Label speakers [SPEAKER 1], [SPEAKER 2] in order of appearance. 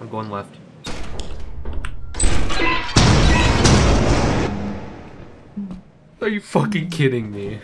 [SPEAKER 1] I'm going left. Are you fucking kidding me?